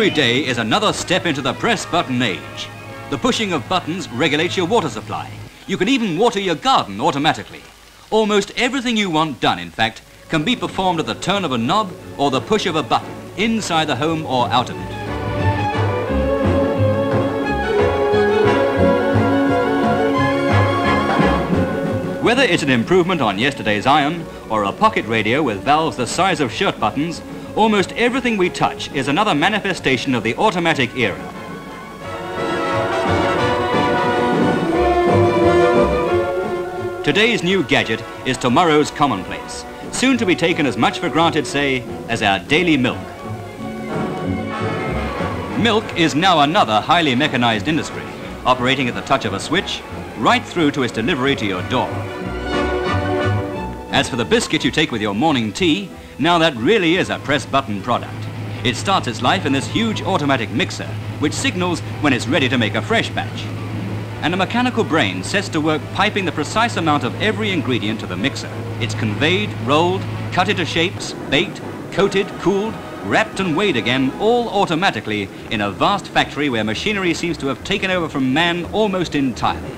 Every day is another step into the press button age. The pushing of buttons regulates your water supply. You can even water your garden automatically. Almost everything you want done, in fact, can be performed at the turn of a knob or the push of a button, inside the home or out of it. Whether it's an improvement on yesterday's iron or a pocket radio with valves the size of shirt buttons, almost everything we touch is another manifestation of the automatic era. Today's new gadget is tomorrow's commonplace, soon to be taken as much for granted, say, as our daily milk. Milk is now another highly mechanized industry, operating at the touch of a switch, right through to its delivery to your door. As for the biscuit you take with your morning tea, now that really is a press button product. It starts its life in this huge automatic mixer, which signals when it's ready to make a fresh batch. And a mechanical brain sets to work piping the precise amount of every ingredient to the mixer. It's conveyed, rolled, cut into shapes, baked, coated, cooled, wrapped and weighed again, all automatically in a vast factory where machinery seems to have taken over from man almost entirely.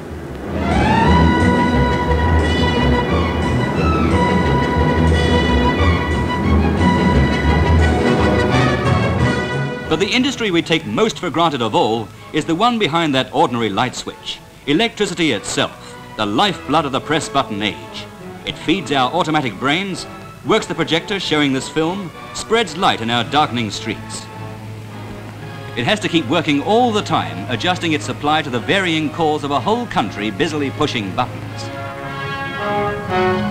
But the industry we take most for granted of all is the one behind that ordinary light switch. Electricity itself, the lifeblood of the press button age. It feeds our automatic brains, works the projector showing this film, spreads light in our darkening streets. It has to keep working all the time, adjusting its supply to the varying calls of a whole country busily pushing buttons.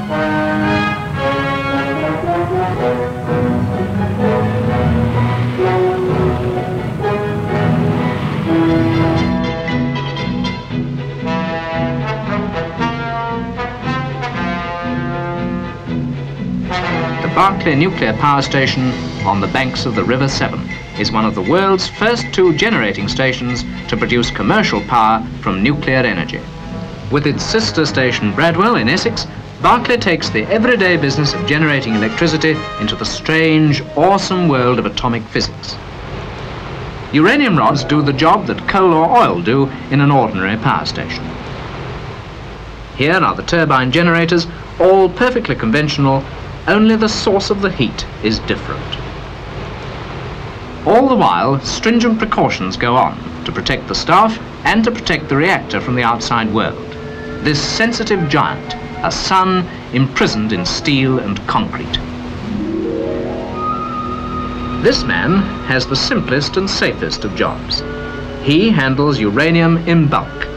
Berkeley Nuclear Power Station on the banks of the River Severn is one of the world's first two generating stations to produce commercial power from nuclear energy. With its sister station Bradwell in Essex, Berkeley takes the everyday business of generating electricity into the strange, awesome world of atomic physics. Uranium rods do the job that coal or oil do in an ordinary power station. Here are the turbine generators, all perfectly conventional only the source of the heat is different. All the while, stringent precautions go on to protect the staff and to protect the reactor from the outside world. This sensitive giant, a sun imprisoned in steel and concrete. This man has the simplest and safest of jobs. He handles uranium in bulk,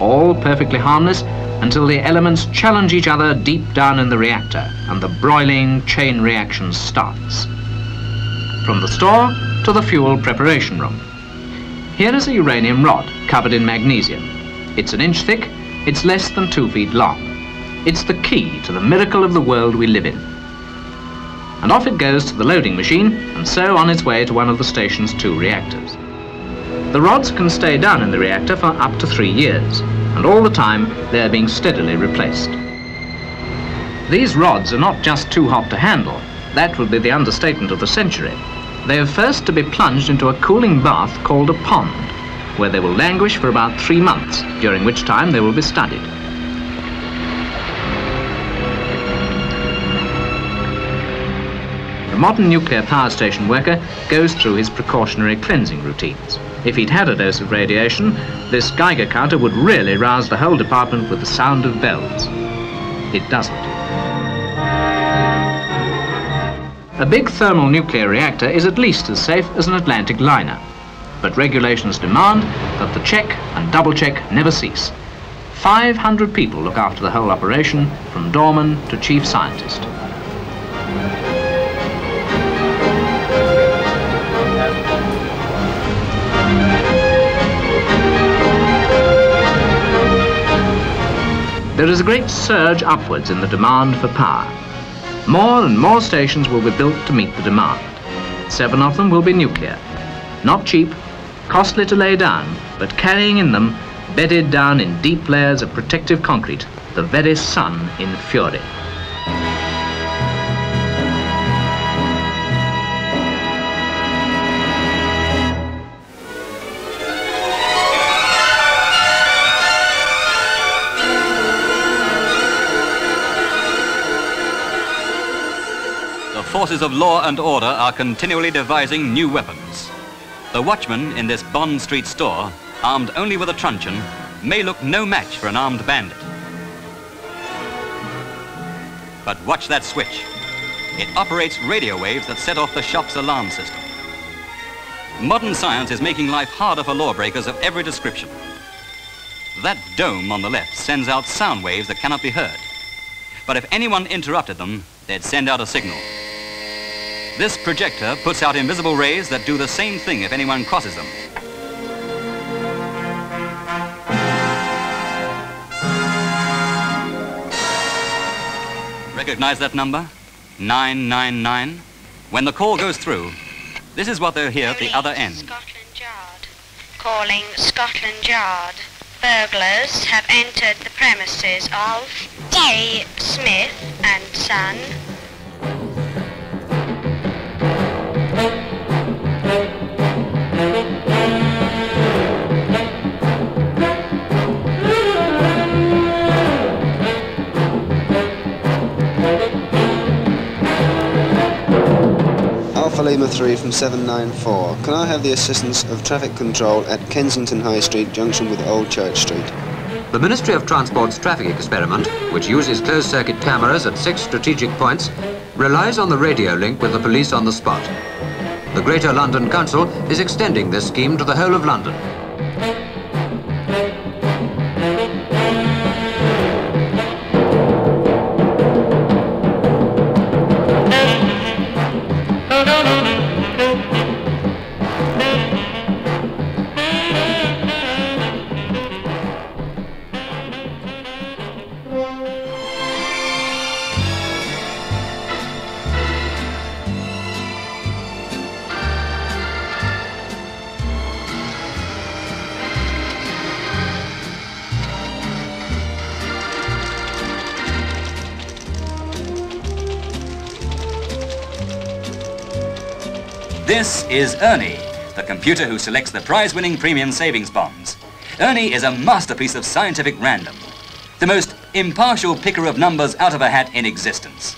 all perfectly harmless until the elements challenge each other deep down in the reactor and the broiling chain reaction starts. From the store to the fuel preparation room. Here is a uranium rod covered in magnesium. It's an inch thick, it's less than two feet long. It's the key to the miracle of the world we live in. And off it goes to the loading machine and so on its way to one of the station's two reactors. The rods can stay down in the reactor for up to three years, and all the time they are being steadily replaced. These rods are not just too hot to handle. That would be the understatement of the century. They are first to be plunged into a cooling bath called a pond, where they will languish for about three months, during which time they will be studied. Modern nuclear power station worker goes through his precautionary cleansing routines. If he'd had a dose of radiation, this Geiger counter would really rouse the whole department with the sound of bells. It doesn't. A big thermal nuclear reactor is at least as safe as an Atlantic liner, but regulations demand that the check and double check never cease. 500 people look after the whole operation, from doorman to chief scientist. There is a great surge upwards in the demand for power. More and more stations will be built to meet the demand. Seven of them will be nuclear. Not cheap, costly to lay down, but carrying in them, bedded down in deep layers of protective concrete, the very sun in fury. Forces of law and order are continually devising new weapons. The watchman in this Bond Street store, armed only with a truncheon, may look no match for an armed bandit. But watch that switch. It operates radio waves that set off the shop's alarm system. Modern science is making life harder for lawbreakers of every description. That dome on the left sends out sound waves that cannot be heard. But if anyone interrupted them, they'd send out a signal. This projector puts out invisible rays that do the same thing if anyone crosses them. Recognize that number? 999. When the call goes through, this is what they'll hear at the other end. Scotland Yard. Calling Scotland Yard. Burglars have entered the premises of Jerry Smith and Son. Lima 3 from 794. Can I have the assistance of traffic control at Kensington High Street junction with Old Church Street? The Ministry of Transport's traffic experiment, which uses closed-circuit cameras at six strategic points, relies on the radio link with the police on the spot. The Greater London Council is extending this scheme to the whole of London. This is Ernie, the computer who selects the prize-winning premium savings bonds. Ernie is a masterpiece of scientific random, the most impartial picker of numbers out of a hat in existence.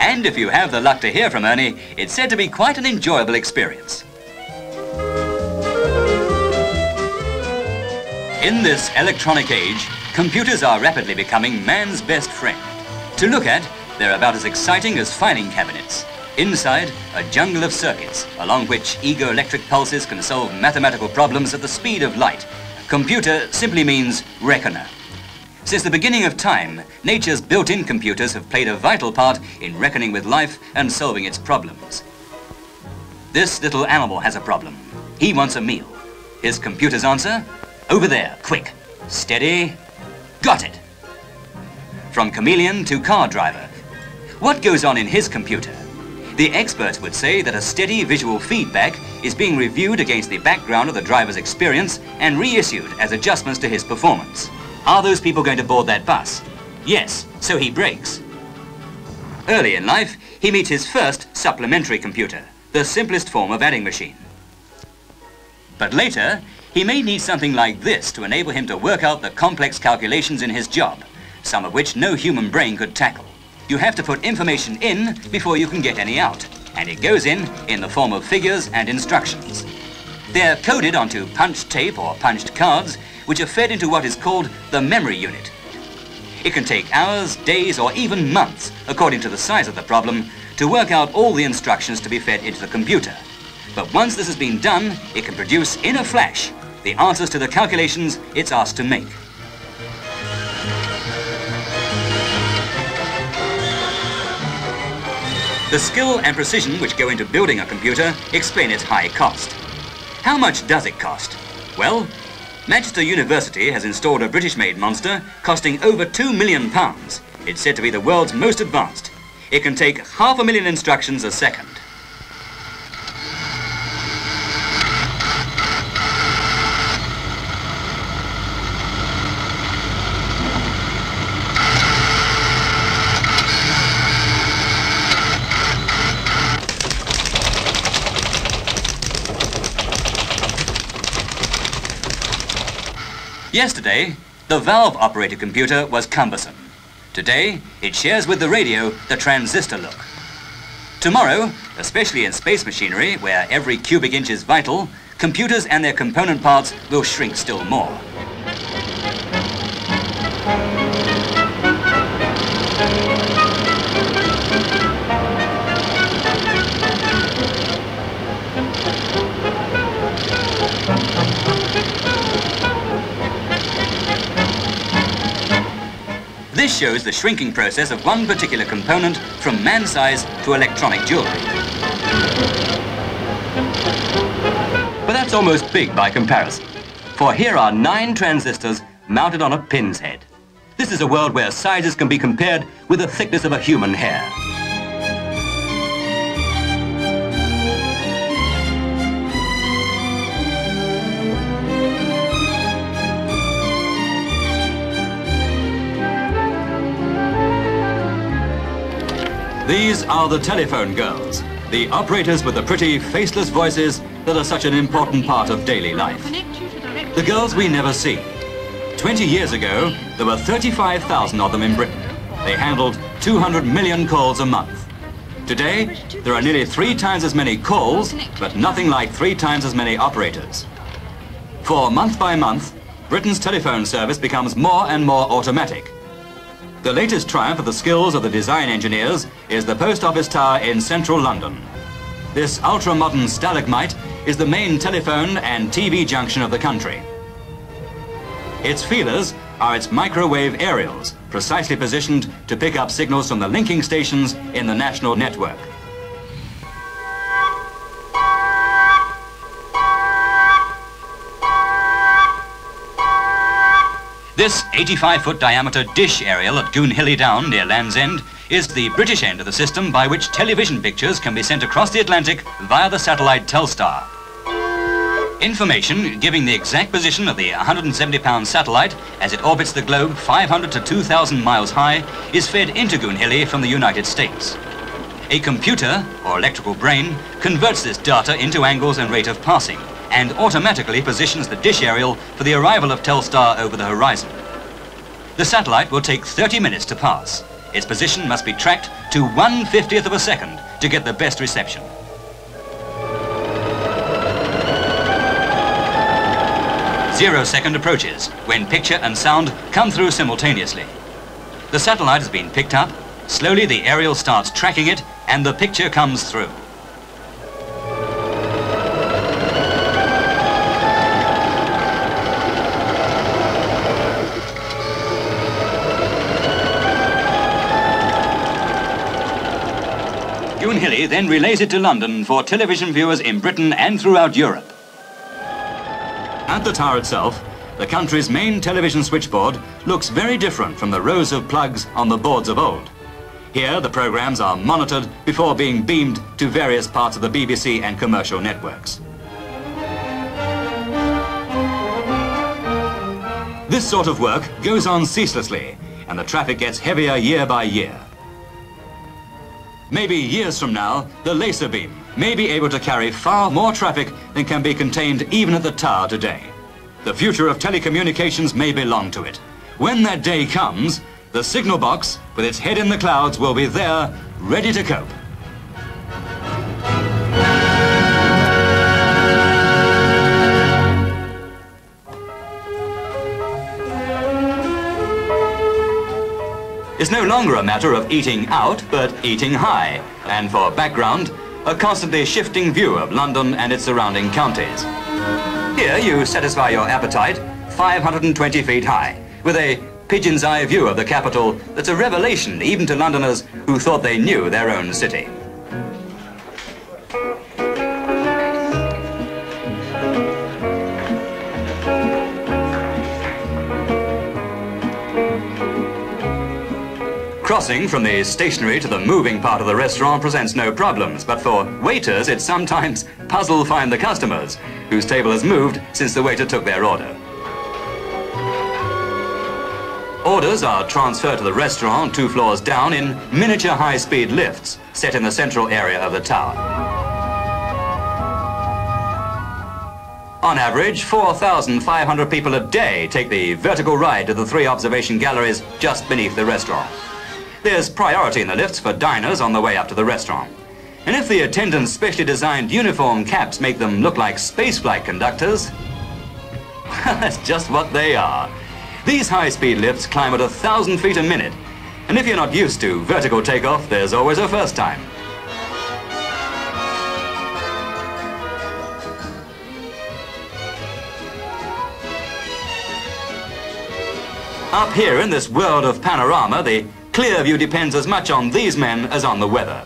And if you have the luck to hear from Ernie, it's said to be quite an enjoyable experience. In this electronic age, computers are rapidly becoming man's best friend. To look at, they're about as exciting as filing cabinets. Inside, a jungle of circuits, along which ego-electric pulses can solve mathematical problems at the speed of light. Computer simply means reckoner. Since the beginning of time, nature's built-in computers have played a vital part in reckoning with life and solving its problems. This little animal has a problem. He wants a meal. His computer's answer? Over there, quick. Steady. Got it. From chameleon to car driver. What goes on in his computer? The experts would say that a steady visual feedback is being reviewed against the background of the driver's experience and reissued as adjustments to his performance. Are those people going to board that bus? Yes, so he brakes. Early in life, he meets his first supplementary computer, the simplest form of adding machine. But later, he may need something like this to enable him to work out the complex calculations in his job, some of which no human brain could tackle. You have to put information in before you can get any out, and it goes in in the form of figures and instructions. They're coded onto punched tape or punched cards, which are fed into what is called the memory unit. It can take hours, days, or even months, according to the size of the problem, to work out all the instructions to be fed into the computer. But once this has been done, it can produce in a flash the answers to the calculations it's asked to make. The skill and precision which go into building a computer explain its high cost. How much does it cost? Well, Manchester University has installed a British-made monster costing over £2 million. It's said to be the world's most advanced. It can take half a million instructions a second. Yesterday, the valve-operated computer was cumbersome. Today, it shares with the radio the transistor look. Tomorrow, especially in space machinery, where every cubic inch is vital, computers and their component parts will shrink still more. This shows the shrinking process of one particular component from man size to electronic jewelry. But that's almost big by comparison. For here are nine transistors mounted on a pin's head. This is a world where sizes can be compared with the thickness of a human hair. These are the telephone girls, the operators with the pretty, faceless voices that are such an important part of daily life. The girls we never see. 20 years ago, there were 35,000 of them in Britain. They handled 200 million calls a month. Today, there are nearly three times as many calls, but nothing like three times as many operators. For month by month, Britain's telephone service becomes more and more automatic. The latest triumph of the skills of the design engineers is the Post Office Tower in central London. This ultra-modern stalagmite is the main telephone and TV junction of the country. Its feelers are its microwave aerials, precisely positioned to pick up signals from the linking stations in the national network. This 85-foot diameter dish aerial at Goonhilly Down near Land's End is the British end of the system by which television pictures can be sent across the Atlantic via the satellite Telstar. Information giving the exact position of the 170-pound satellite as it orbits the globe 500 to 2,000 miles high is fed into Goonhilly from the United States. A computer, or electrical brain, converts this data into angles and rate of passing and automatically positions the dish aerial for the arrival of Telstar over the horizon. The satellite will take 30 minutes to pass. Its position must be tracked to 1 50th of a second to get the best reception. Zero second approaches when picture and sound come through simultaneously. The satellite has been picked up, slowly the aerial starts tracking it and the picture comes through. Then relays it to London for television viewers in Britain and throughout Europe. At the tower itself, the country's main television switchboard looks very different from the rows of plugs on the boards of old. Here, the programs are monitored before being beamed to various parts of the BBC and commercial networks. This sort of work goes on ceaselessly, and the traffic gets heavier year by year. Maybe years from now, the laser beam may be able to carry far more traffic than can be contained even at the tower today. The future of telecommunications may belong to it. When that day comes, the signal box, with its head in the clouds, will be there, ready to cope. It's no longer a matter of eating out, but eating high. And for background, a constantly shifting view of London and its surrounding counties. Here you satisfy your appetite 520 feet high, with a pigeon's eye view of the capital that's a revelation even to Londoners who thought they knew their own city. Crossing from the stationary to the moving part of the restaurant presents no problems, but for waiters it sometimes puzzle find the customers, whose table has moved since the waiter took their order. Orders are transferred to the restaurant two floors down in miniature high-speed lifts set in the central area of the tower. On average, 4,500 people a day take the vertical ride to the three observation galleries just beneath the restaurant. There's priority in the lifts for diners on the way up to the restaurant. And if the attendants' specially designed uniform caps make them look like spaceflight conductors, that's just what they are. These high-speed lifts climb at a thousand feet a minute. And if you're not used to vertical takeoff, there's always a first time. Up here in this world of panorama, the clear view depends as much on these men as on the weather.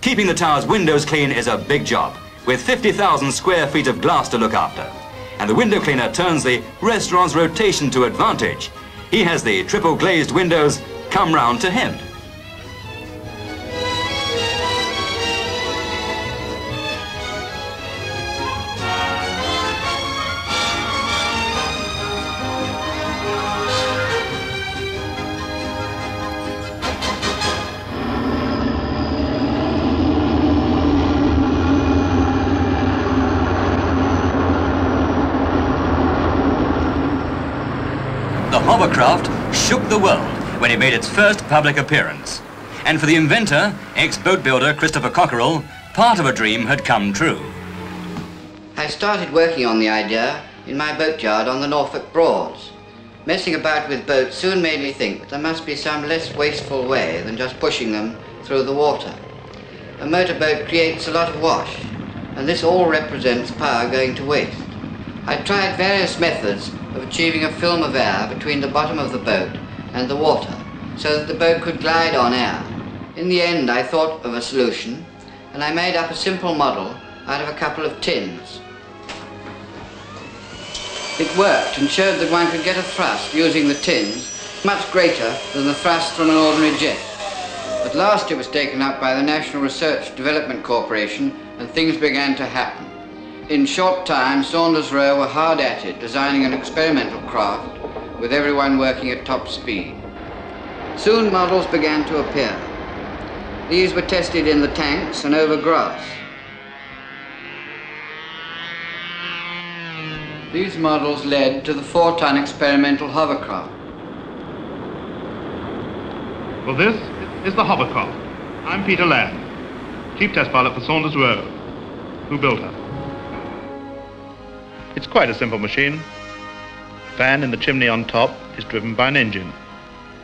Keeping the tower's windows clean is a big job, with 50,000 square feet of glass to look after. And the window cleaner turns the restaurant's rotation to advantage. He has the triple glazed windows come round to him. Shook the world when it made its first public appearance. And for the inventor, ex-boat builder Christopher Cockerell, part of a dream had come true. I started working on the idea in my boatyard on the Norfolk Broads. Messing about with boats soon made me think that there must be some less wasteful way than just pushing them through the water. A motorboat creates a lot of wash, and this all represents power going to waste. I tried various methods of achieving a film of air between the bottom of the boat and the water, so that the boat could glide on air. In the end, I thought of a solution, and I made up a simple model out of a couple of tins. It worked and showed that one could get a thrust using the tins much greater than the thrust from an ordinary jet. At last it was taken up by the National Research Development Corporation and things began to happen. In short time, Saunders Roe were hard at it, designing an experimental craft with everyone working at top speed. Soon models began to appear. These were tested in the tanks and over grass. These models led to the four-ton experimental hovercraft. Well, this is the hovercraft. I'm Peter Lamb, chief test pilot for Saunders Roe, who built her. It's quite a simple machine. The Fan in the chimney on top is driven by an engine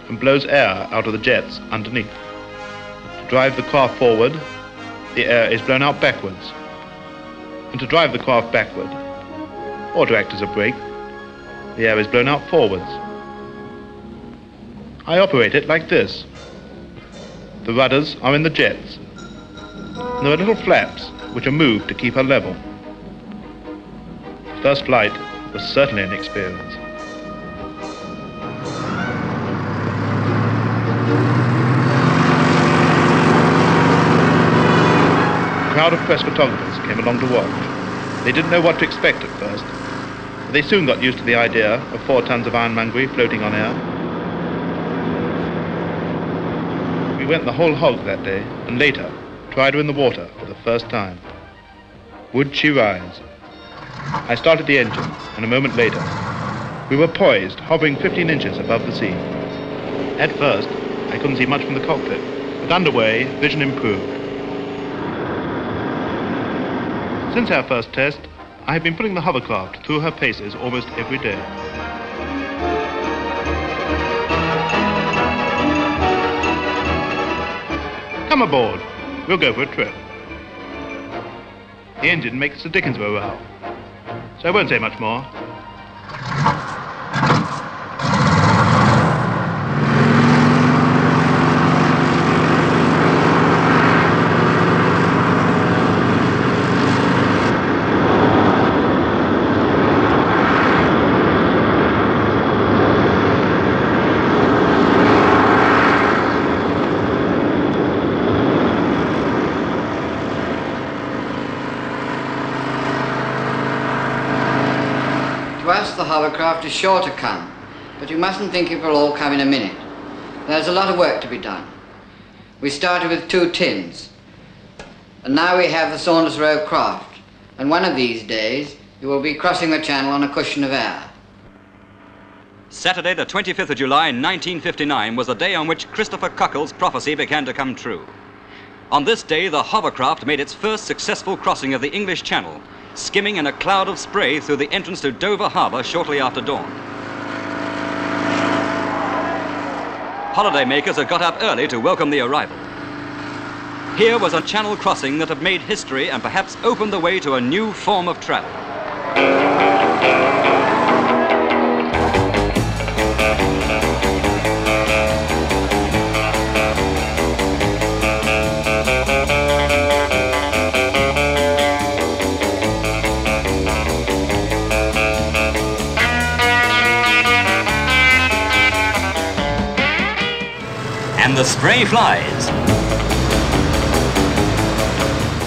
and blows air out of the jets underneath. To drive the craft forward, the air is blown out backwards. And to drive the craft backward, or to act as a brake, the air is blown out forwards. I operate it like this. The rudders are in the jets. There are little flaps which are moved to keep her level. First flight was certainly an experience. A crowd of press photographers came along to watch. They didn't know what to expect at first, but they soon got used to the idea of four tons of ironmongery floating on air. We went the whole hog that day, and later tried her in the water for the first time. Would she rise? I started the engine, and a moment later, we were poised, hovering 15 inches above the sea. At first, I couldn't see much from the cockpit, but underway, vision improved. Since our first test, I have been putting the hovercraft through her paces almost every day. Come aboard. We'll go for a trip. The engine makes the dickens of a row, so I won't say much more. To us, is sure to come, but you mustn't think it will all come in a minute. There's a lot of work to be done. We started with two tins, and now we have the Saunders Roe craft, and one of these days You will be crossing the channel on a cushion of air. Saturday, the 25th of July, 1959, was the day on which Christopher Cockerell's prophecy began to come true. On this day, the hovercraft made its first successful crossing of the English Channel, skimming in a cloud of spray through the entrance to Dover Harbour shortly after dawn. Holidaymakers had got up early to welcome the arrival. Here was a channel crossing that had made history and perhaps opened the way to a new form of travel. And flies.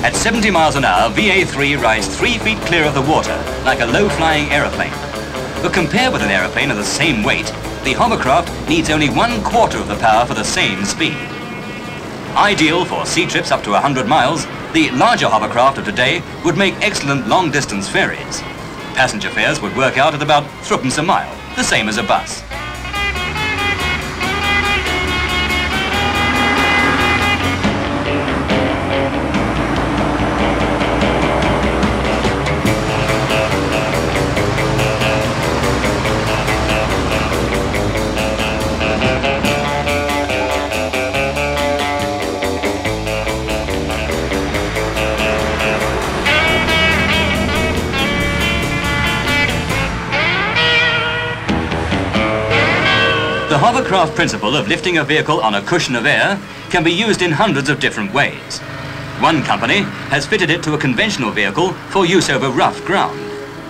At 70 miles an hour, VA3 rides three feet clear of the water, like a low-flying aeroplane. But compared with an aeroplane of the same weight, the hovercraft needs only one quarter of the power for the same speed. Ideal for sea trips up to 100 miles, the larger hovercraft of today would make excellent long-distance ferries. Passenger fares would work out at about threepence a mile, the same as a bus. The hovercraft principle of lifting a vehicle on a cushion of air can be used in hundreds of different ways. One company has fitted it to a conventional vehicle for use over rough ground.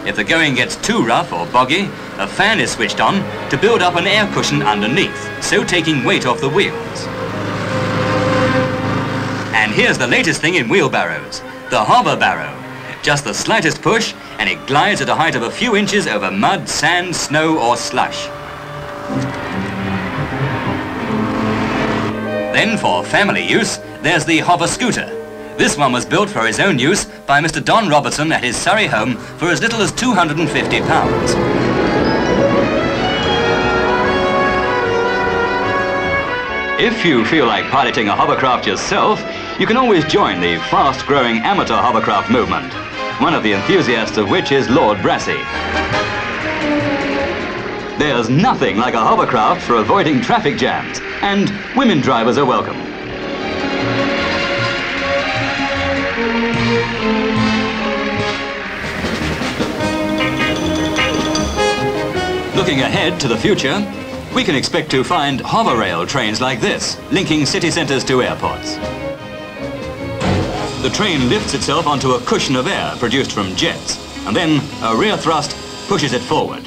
If the going gets too rough or boggy, a fan is switched on to build up an air cushion underneath, so taking weight off the wheels. And here's the latest thing in wheelbarrows, the hover barrow. Just the slightest push and it glides at a height of a few inches over mud, sand, snow or slush. Then for family use, there's the hover scooter. This one was built for his own use by Mr. Don Robertson at his Surrey home for as little as 250 pounds. If you feel like piloting a hovercraft yourself, you can always join the fast-growing amateur hovercraft movement, one of the enthusiasts of which is Lord Brassey. There's nothing like a hovercraft for avoiding traffic jams, and women drivers are welcome. Looking ahead to the future, we can expect to find hover rail trains like this, linking city centres to airports. The train lifts itself onto a cushion of air produced from jets, and then a rear thrust pushes it forward.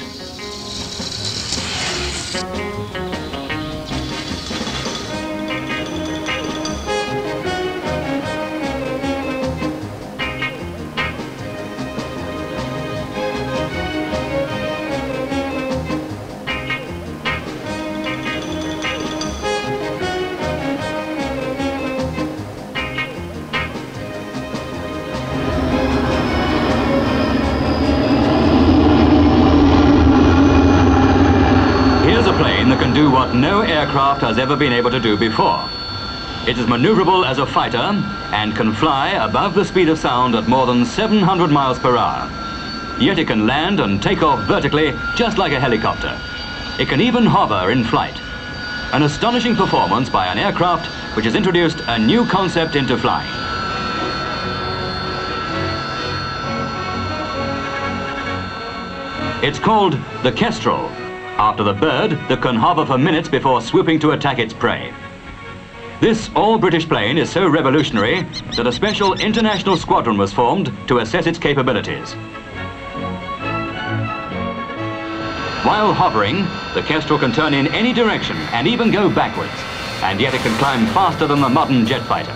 Do what no aircraft has ever been able to do before. It is maneuverable as a fighter and can fly above the speed of sound at more than 700 miles per hour. Yet it can land and take off vertically just like a helicopter. It can even hover in flight. An astonishing performance by an aircraft which has introduced a new concept into flying. It's called the Kestrel, after the bird that can hover for minutes before swooping to attack its prey. This all-British plane is so revolutionary that a special international squadron was formed to assess its capabilities. While hovering, the Kestrel can turn in any direction and even go backwards, and yet it can climb faster than the modern jet fighter.